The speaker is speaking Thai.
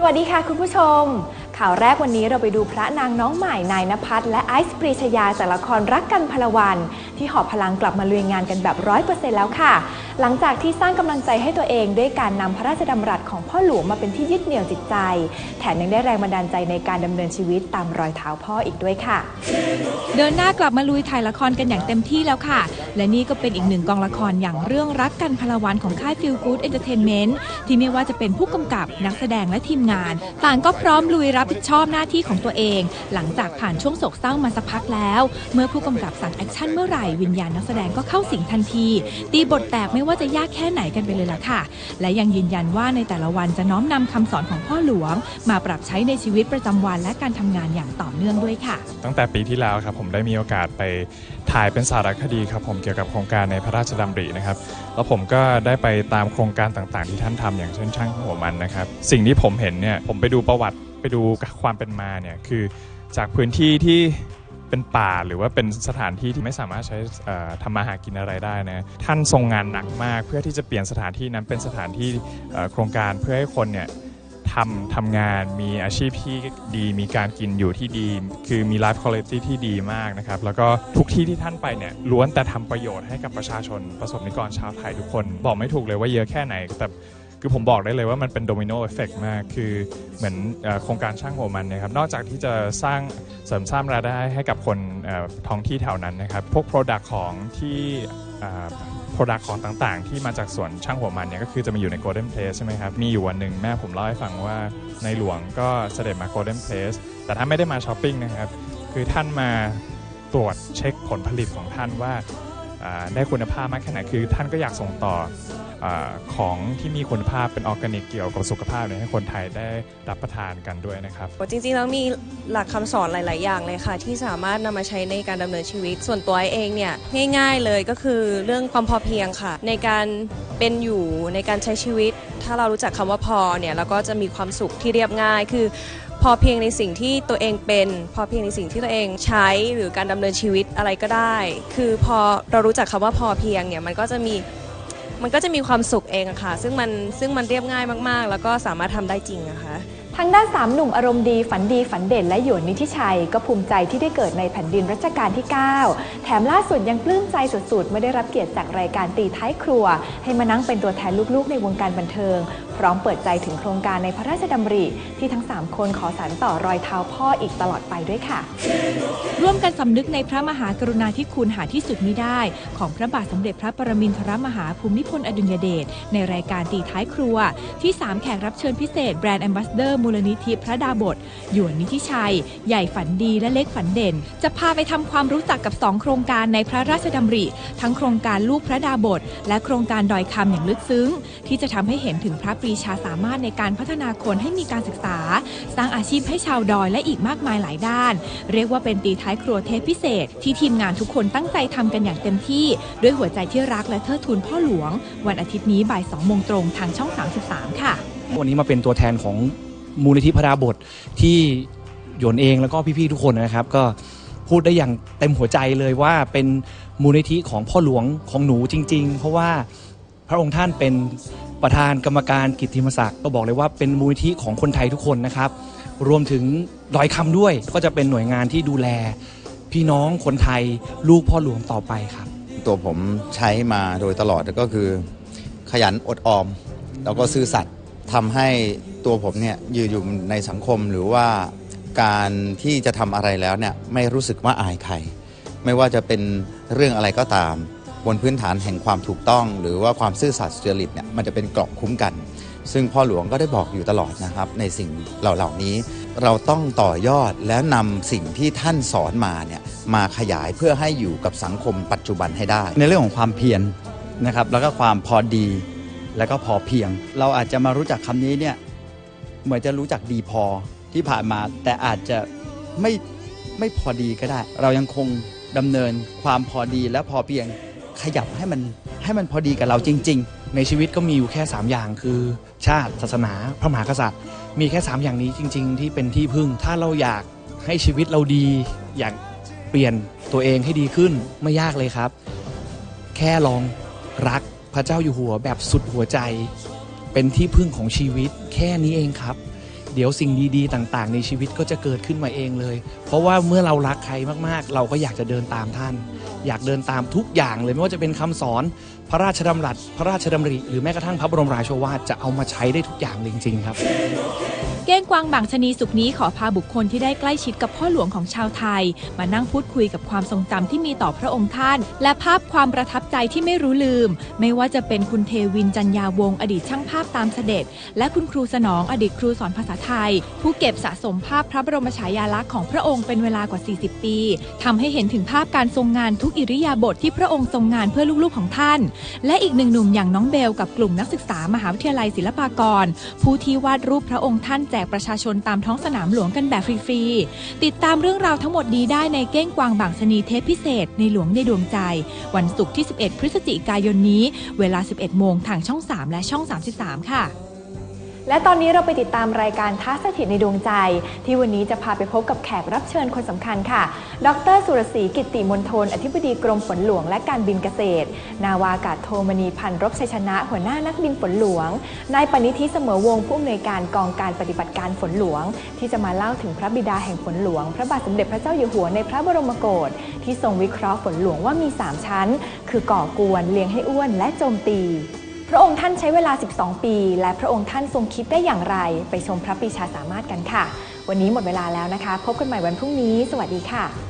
สวัสดีค่ะคุณผู้ชม ข่าวแรกวันนี้เราไปดูพระนางน้องใหม่นายนภัสและไอซ์ปรีชยาจากละครรักกันพลวัน ที่หอบพลังกลับมาลุยงานกันแบบร้อยเปอร์เซ็นต์แล้วค่ะ หลังจากที่สร้างกำลังใจให้ตัวเองด้วยการนำพระราชดำรัสของพ่อหลวงมาเป็นที่ยึดเหนี่ยวจิตใจ แถมยังได้แรงบันดาลใจในการดำเนินชีวิตตามรอยเท้าพ่ออีกด้วยค่ะ เดินหน้ากลับมาลุยถ่ายละครกันอย่างเต็มที่แล้วค่ะ และนี่ก็เป็นอีกหนึ่งกองละครอย่างเรื่องรักกันพลวันของค่าย Feel Good Entertainment ที่ไม่ว่าจะเป็นผู้กำกับนักแสดงและทีมงาน ต่างก็พร้อมลุยรับผิดชอบหน้าที่ของตัวเอง หลังจากผ่านช่วงโศกเศร้ามาสักพักแล้ว เมื่อผู้กำกับสั่ง action เมื่อไหร่วิญญาณนักแสดงก็เข้าสิงทันที ตีบทแตกไม่ว่าจะยากแค่ไหนกันไปเลยล่ะค่ะ และยังยืนยันว่าในแต่ละวันจะน้อมนำคำสอนของพ่อหลวง มาปรับใช้ในชีวิตประจำวันและการทำงานอย่างต่อเนื่องด้วยค่ะ ตั้งแต่ปีที่แล้วครับผมได้มีโอกาสไปถ่ายเป็นสารคดีครับผมเกี่ยวกับโครงการในพระราชดำรินะครับแล้วผมก็ได้ไปตามโครงการต่างๆ ที่ท่านทำอย่างเช่นช่างหัวมันนะครับ สิ่งที่ผมเห็นเนี่ยผมไปดูประวัติไปดูความเป็นมาเนี่ยคือจากพื้นที่ที่ เป็นป่าหรือว่าเป็นสถานที่ที่ไม่สามารถใช้ทำมาหากินอะไรได้นะท่านทรงงานหนักมากเพื่อที่จะเปลี่ยนสถานที่นั้นเป็นสถานที่โครงการเพื่อให้คนเนี่ยทำทำงานมีอาชีพที่ดีมีการกินอยู่ที่ดี คือมีไลฟ์คุณภาพที่ดีมากนะครับ แล้วก็ทุกที่ที่ท่านไปเนี่ยล้วนแต่ทำประโยชน์ให้กับประชาชนประสบนิกรชาวไทยทุกคน บอกไม่ถูกเลยว่าเยอะแค่ไหนแต่ คือผมบอกได้เลยว่ามันเป็น domino effect มาก คือเหมือนโครงการช่างหัวมันนะครับ นอกจากที่จะสร้างเสริมสร้างรายได้ให้กับคนท้องที่แถวนั้นนะครับ พวก Product ของที่อ่า Product ของต่างๆ ที่มาจากสวนช่างหัวมันเนี่ยก็คือจะมาอยู่ใน Golden Place ใช่ไหมครับ มีอยู่วันหนึ่งแม่ผมเล่าให้ฟังว่าในหลวงก็เสด็จมา Golden Place แต่ท่านไม่ได้มาช้อปปิ้งนะครับ คือท่านมาตรวจเช็คผลผลิตของท่านว่า ได้คุณภาพมากแค่ไหนคือ ท่านก็อยากส่งต่ออของที่มีคุณภาพเป็นออร์แกนิกเกี่ยวกับสุขภาพเนี่ยให้คนไทยได้รับประทานกันด้วยนะครับจริงๆแล้วมีหลักคำสอนหลาย ๆ อย่างเลยค่ะ ที่สามารถนำมาใช้ในการดำเนินชีวิต ส่วนตัวไอ้เองเนี่ยง่าย ๆ เลยก็คือเรื่องความพอเพียงค่ะ ในการเป็นอยู่ในการใช้ชีวิต ถ้าเรารู้จักคำว่าพอเนี่ยเราก็จะมีความสุขที่เรียบง่ายคือ พอเพียงในสิ่งที่ตัวเองเป็น พอเพียงในสิ่งที่ตัวเองใช้หรือการดำเนินชีวิตอะไรก็ได้ คือพอเรารู้จักคำว่าพอเพียงเนี่ยมันก็จะมีมันก็จะมีความสุขเองอะค่ะ ซึ่งมันซึ่งมันเรียบง่ายมากๆ แล้วก็สามารถทำได้จริงอะค่ะทางด้านสามหนุ่มอารมณ์ดีฝันดีฝันเด่นและหยวนนิธิชัย ก็ภูมิใจที่ได้เกิดในแผ่นดินรัชกาลที่ 9 แถมล่าสุดยังปลื้มใจสุดๆ ไม่ได้รับเกียรติจากรายการตีท้ายครัว ให้มานั่งเป็นตัวแทนลูกๆ ในวงการบันเทิง พร้อมเปิดใจถึงโครงการในพระราชดำริ ที่ทั้ง 3 คนขอสานต่อรอยเท้าพ่ออีกตลอดไปด้วยค่ะ ร่วมกันสำนึกในพระมหากรุณาธิคุณหาที่สุดมิได้ ของพระบาทสมเด็จพระปรมินทรมหาภูมิพลอดุลยเดชในรายการตีท้ายครัว ที่ 3 แขกรับเชิญพิเศษแบรนด์แอมบาสเดอร์มูลนิธิพระดาบทหยวนนิธิชัย ใหญ่ฝันดีและเล็กฝันเด่น จะพาไปทำความรู้จักกับ 2 โครงการในพระราชดำริ ทั้งโครงการลูกพระดาบทและโครงการดอยคำอย่างลึกซึ้ง ที่จะทำให้เห็นถึงพระปรีชาสามารถในการพัฒนาคนให้มีการศึกษา สร้างอาชีพให้ชาวดอยและอีกมากมายหลายด้าน เรียกว่าเป็นตีท้ายครัวเทปพิเศษ ที่ทีมงานทุกคนตั้งใจทำกันอย่างเต็มที่ ด้วยหัวใจที่รักและเทิดทูนพ่อหลวง วันอาทิตย์นี้บ่าย2โมงตรงทางช่อง 33 ค่ะ วันนี้มาเป็นตัวแทนของมูลนิธิพระดาบทที่หยนเองแล้วก็พี่ๆทุกคนนะครับ ก็พูดได้อย่างเต็มหัวใจเลยว่าเป็นมูลนิธิของพ่อหลวงของหนูจริง ๆ เพราะว่าพระองค์ท่านเป็น ประธานกรรมการกิตติมศักดิ์ก็บอกเลยว่าเป็นมูลนิธิของคนไทยทุกคนนะครับ รวมถึงดอยคำด้วยก็จะเป็นหน่วยงานที่ดูแล พี่น้องคนไทยลูกพ่อหลวงต่อไปครับ ตัวผมใช้มาโดยตลอดก็คือ ขยันอดออม แล้วก็ซื่อสัตย์ทำให้ตัวผมเนี่ยยืนอยู่ในสังคมหรือว่าการที่จะทำอะไรแล้วเนี่ยไม่รู้สึกว่าอายใคร ไม่ว่าจะเป็นเรื่องอะไรก็ตาม บนพื้นฐานแห่งความถูกต้อง หรือว่าความซื่อสัตย์สุจริตเนี่ยมันจะเป็นเกราะคุ้มกัน ซึ่งพ่อหลวงก็ได้บอกอยู่ตลอดนะครับในสิ่งเหล่านี้ เราต้องต่อยอดและนำสิ่งที่ท่านสอนมาเนี่ยมาขยายเพื่อให้อยู่กับสังคมปัจจุบันให้ได้ ในเรื่องของความเพียรนะครับแล้วก็ความพอดีแล้วก็พอเพียง เราอาจจะมารู้จักคำนี้เนี่ยเหมือนจะรู้จักดีพอที่ผ่านมา แต่อาจจะไม่ไม่พอดีก็ได้ เรายังคงดำเนินความพอดีและพอเพียง ขยับให้มันให้มันพอดีกับเราจริง ๆ ในชีวิตก็มีอยู่แค่ 3 อย่างคือ ชาติ ศาสนา พระมหากษัตริย์ มีแค่ 3 อย่างนี้จริง ๆ ที่เป็นที่พึ่ง ถ้าเราอยากให้ชีวิตเราดี อยากเปลี่ยนตัวเองให้ดีขึ้นไม่ยากเลยครับ แค่ลองรักพระเจ้าอยู่หัวแบบสุดหัวใจ เป็นที่พึ่งของชีวิต แค่นี้เองครับ เดี๋ยวสิ่งดีๆ ต่างๆ ในชีวิตก็จะเกิดขึ้นมาเองเลย เพราะว่าเมื่อเรารักใครมากๆ เราก็อยากจะเดินตามท่านอยากเดินตามทุกอย่างเลยไม่ว่าจะเป็นคำสอนพระราชดำรัสพระราชดำริ หรือแม้กระทั่งพระบรมราโชวาทจะเอามาใช้ได้ทุกอย่างจริงๆครับ เก้งกวางบางชะนีสุขนี้ขอพาบุคคลที่ได้ใกล้ชิดกับพ่อหลวงของชาวไทย มานั่งพูดคุยกับความทรงจำที่มีต่อพระองค์ท่าน และภาพความประทับใจที่ไม่รู้ลืม ไม่ว่าจะเป็นคุณเทวินจันยาวงศ์อดีตช่างภาพตามเสด็จ และคุณครูสนองอดีตครูสอนภาษาไทย ผู้เก็บสะสมภาพพระบรมฉายาลักษณ์ของพระองค์เป็นเวลากว่า 40 ปีทำให้เห็นถึงภาพการทรงงานทุกอิริยาบถทที่พระองค์ทรงงานเพื่อลูกๆของท่าน และอีกหนึ่งหนุ่มอย่างน้องเบลกับกลุ่มนักศึกษามหาวิทยาลัยศิลปากร ผู้ที่วาดรูปพระองค์ท่านแจกประชาชนตามท้องสนามหลวงกันแบบฟรีๆ ติดตามเรื่องราวทั้งหมดนี้ได้ในเก้งกวางบางชนีเทปพิเศษ ในหลวงในดวงใจ วันศุกร์ที่ 11 พฤศจิกายนนี้ เวลา 11 โมงทางช่อง 3 และช่อง 33 ค่ะ และตอนนี้เราไปติดตามรายการท้าสถิตในดวงใจ ที่วันนี้จะพาไปพบกับแขกรับเชิญคนสำคัญค่ะ ดร สุรศรีกิติมนทน อธิบดีกรมฝนหลวงและการบินเกษตร นาวากาศโทมณีพันธ์รบชัยชนะ หัวหน้านักบินฝนหลวง นายปณิธิเสมอวงผู้อำนวยการกองการปฏิบัติการฝนหลวง ที่จะมาเล่าถึงพระบิดาแห่งฝนหลวง พระบาทสมเด็จพระเจ้าอยู่หัวในพระบรมโกศที่ทรงวิเคราะห์ฝนหลวงว่ามี 3 ชั้น คือก่อกวน เลี้ยงให้อ้วนและโจมตี พระองค์ท่านใช้เวลา 12 ปี และพระองค์ท่านทรงคิดได้อย่างไร ไปชมพระปีชาสามารถกันค่ะ วันนี้หมดเวลาแล้วนะคะ พบกันใหม่วันพรุ่งนี้ สวัสดีค่ะ